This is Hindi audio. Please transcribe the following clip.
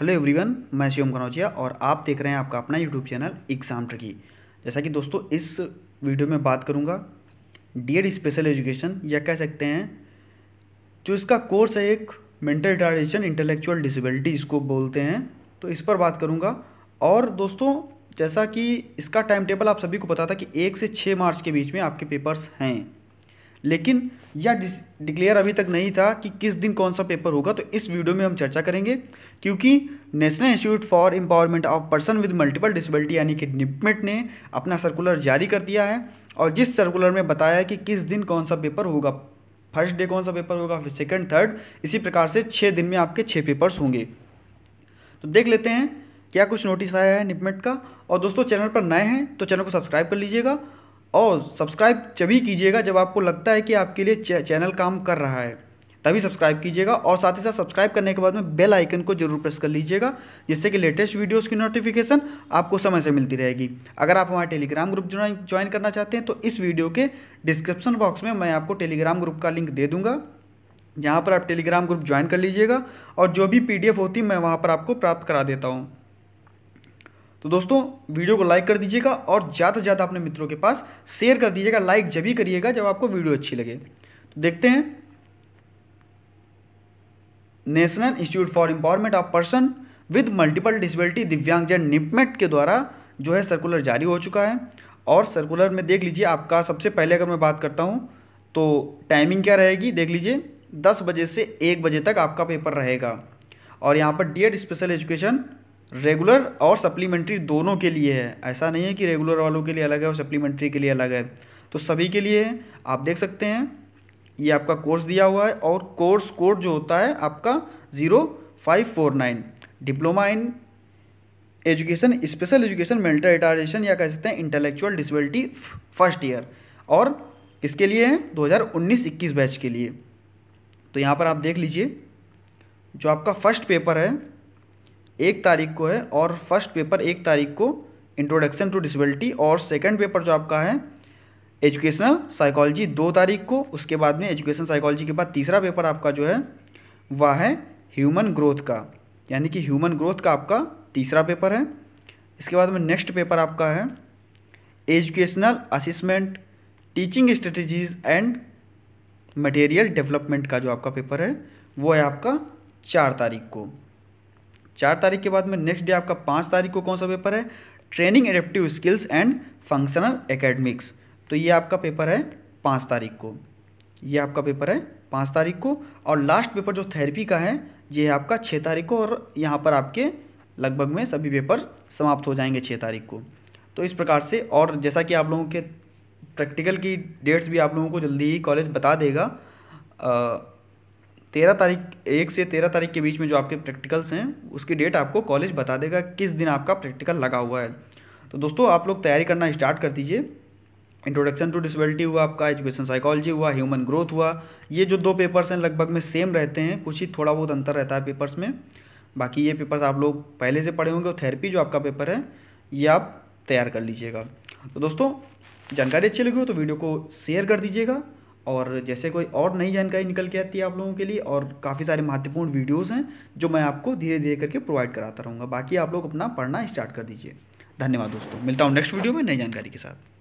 हेलो एवरीवन मैं शिवम कनौजिया और आप देख रहे हैं आपका अपना यूट्यूब चैनल एग्ज़ाम ट्रिकी जैसा कि दोस्तों, इस वीडियो में बात करूँगा डी स्पेशल एजुकेशन या कह सकते हैं, जो इसका कोर्स है एक मेंटल रिटार्डेशन इंटेलेक्चुअल डिसेबिलिटी इसको बोलते हैं तो इस पर बात करूँगा। और दोस्तों, जैसा कि इसका टाइम टेबल आप सभी को पता था कि एक से छः मार्च के बीच में आपके पेपर्स हैं। लेकिन यह डिक्लेयर अभी तक नहीं था कि किस दिन कौन सा पेपर होगा तो इस वीडियो में हम चर्चा करेंगे। क्योंकि national institute for empowerment of person with multiple disability यानी कि निपमेट ने अपना सर्कुलर जारी कर दिया है और जिस सर्कुलर में बताया कि किस दिन कौन सा पेपर होगा फ़र्स्ट डे कौन सा पेपर होगा, फिर सेकेंड थर्ड इसी प्रकार से छः दिन में आपके छः पेपर्स होंगे। तो देख लेते हैं क्या कुछ नोटिस आया है निपमेट का। और दोस्तों चैनल पर नए हैं तो चैनल को सब्सक्राइब कर लीजिएगा। और सब्सक्राइब तभी कीजिएगा, जब आपको लगता है कि आपके लिए चैनल काम कर रहा है, तभी सब्सक्राइब कीजिएगा और साथ ही साथ सब्सक्राइब करने के बाद में बेल आइकन को ज़रूर प्रेस कर लीजिएगा, जिससे कि लेटेस्ट वीडियोस की नोटिफिकेशन आपको समय से मिलती रहेगी। अगर आप हमारे टेलीग्राम ग्रुप ज्वाइन करना चाहते हैं तो इस वीडियो के डिस्क्रिप्शन बॉक्स में मैं आपको टेलीग्राम ग्रुप का लिंक दे दूँगा। जहाँ पर आप टेलीग्राम ग्रुप ज्वाइन कर लीजिएगा और जो भी पीडीएफ होती, मैं वहाँ पर आपको प्राप्त करा देता हूँ। तो दोस्तों, वीडियो को लाइक कर दीजिएगा और ज़्यादा से ज़्यादा अपने मित्रों के पास शेयर कर दीजिएगा। लाइक जब भी करिएगा, जब आपको वीडियो अच्छी लगे। तो देखते हैं। National institute for empowerment of person with multiple disability दिव्यांगजन निपमेट के द्वारा जो है सर्कुलर जारी हो चुका है। और सर्कुलर में देख लीजिए, आपका सबसे पहले अगर मैं बात करता हूँ तो टाइमिंग क्या रहेगी? देख लीजिए, दस बजे से एक बजे तक आपका पेपर रहेगा। और यहाँ पर डी स्पेशल एजुकेशन रेगुलर और सप्लीमेंट्री दोनों के लिए है। ऐसा नहीं है कि रेगुलर वालों के लिए अलग है और सप्लीमेंट्री के लिए अलग है। तो सभी के लिए आप देख सकते हैं, ये आपका कोर्स दिया हुआ है और कोर्स कोड जो होता है आपका zero five four nine diploma in education special education mental या कह सकते हैं इंटेलेक्चुअल डिसबिलिटी फ़र्स्ट ईयर और इसके लिए है? 2019-21 बैच के लिए। तो यहाँ पर आप देख लीजिए, जो आपका फ़र्स्ट पेपर है एक तारीख को है और फ़र्स्ट पेपर एक तारीख को इंट्रोडक्शन टू डिसबिलिटी और सेकंड पेपर जो आपका है एजुकेशनल साइकोलॉजी दो तारीख को, उसके बाद में एजुकेशन साइकोलॉजी के बाद तीसरा पेपर आपका जो है, वह है ह्यूमन ग्रोथ का, यानी कि ह्यूमन ग्रोथ का आपका तीसरा पेपर है। इसके बाद में नेक्स्ट पेपर आपका है educational assessment teaching strategies and material development का जो आपका पेपर है, वो है आपका चार तारीख को। चार तारीख के बाद में नेक्स्ट डे आपका पाँच तारीख को कौन सा पेपर है? Training adaptive skills and functional academics तो ये आपका पेपर है पाँच तारीख को। ये आपका पेपर है पाँच तारीख को। और लास्ट पेपर जो थेरेपी का है, ये है आपका छः तारीख को और यहाँ पर आपके लगभग में सभी पेपर समाप्त हो जाएँगे छः तारीख को। तो इस प्रकार से और जैसा कि आप लोगों के प्रैक्टिकल की डेट्स भी आप लोगों को जल्दी ही कॉलेज बता देगा तेरह तारीख, एक से तेरह तारीख के बीच में जो आपके प्रैक्टिकल्स हैं, उसकी डेट आपको कॉलेज बता देगा किस दिन आपका प्रैक्टिकल लगा हुआ है। तो दोस्तों, आप लोग तैयारी करना स्टार्ट कर दीजिए। इंट्रोडक्शन टू डिसबिलिटी हुआ आपका एजुकेशन साइकोलॉजी हुआ ह्यूमन ग्रोथ हुआ। ये जो दो पेपर्स हैं, लगभग में सेम रहते हैं, कुछ ही थोड़ा बहुत अंतर रहता है पेपर्स में। बाकी ये पेपर्स आप लोग पहले से पढ़े होंगे और थेरेपी जो आपका पेपर है, ये आप तैयार कर लीजिएगा। तो दोस्तों, जानकारी अच्छी लगी हो तो वीडियो को शेयर कर दीजिएगा। और जैसे कोई और नई जानकारी निकल के आती है आप लोगों के लिए और काफ़ी सारे महत्वपूर्ण वीडियोज़ हैं जो मैं आपको धीरे धीरे करके प्रोवाइड कराता रहूँगा। बाकी आप लोग अपना पढ़ना स्टार्ट कर दीजिए। धन्यवाद दोस्तों। मिलता हूँ नेक्स्ट वीडियो में नई जानकारी के साथ।